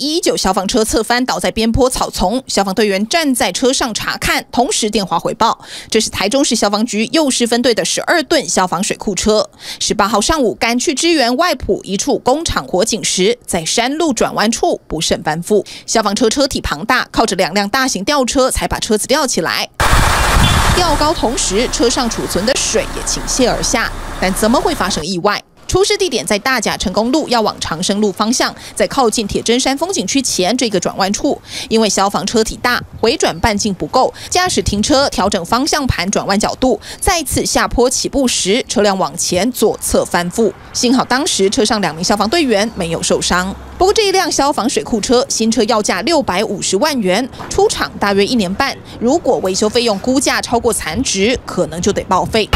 一一九消防车侧翻倒在边坡草丛，消防队员站在车上查看，同时电话回报。这是台中市消防局幼师分队的十二吨消防水库车，十八号上午赶去支援外埔一处工厂火警时，在山路转弯处不慎翻覆。消防车车体庞大，靠着两辆大型吊车才把车子吊起来。吊高同时，车上储存的水也倾泻而下，但怎么会发生意外？出事地点在大甲成功路要往长生路方向，在靠近铁砧山风景区前这个转弯处，因为消防车体大，回转半径不够，驾驶停车调整方向盘转弯角度，再次下坡起步时，车辆往前左侧翻覆。幸好当时车上两名消防队员没有受伤。不过这一辆消防水库车新车要价六百五十万元，出厂大约一年半，如果维修费用估价超过残值，可能就得报废。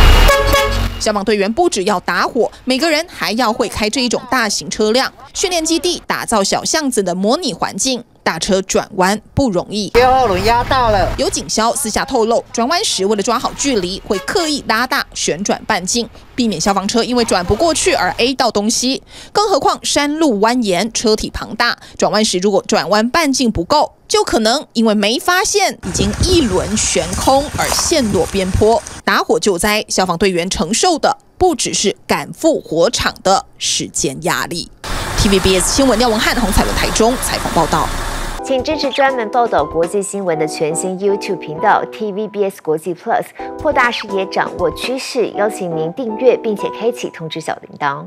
消防队员不只要打火，每个人还要会开这一种大型车辆。训练基地打造小巷子的模拟环境，大车转弯不容易。右后轮压到了。有警消私下透露，转弯时为了抓好距离，会刻意拉大旋转半径，避免消防车因为转不过去而 A 到东西。更何况山路蜿蜒，车体庞大，转弯时如果转弯半径不够，就可能因为没发现已经一轮悬空而陷落边坡。打火救灾，消防队员承受的不只是赶赴火场的时间压力。TVBS 新闻廖文汉、洪彩文台中采访报道。请支持专门报道国际新闻的全新 YouTube 频道 TVBS 国际 Plus，扩大视野，掌握趋势。邀请您订阅并且开启通知小铃铛。